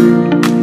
you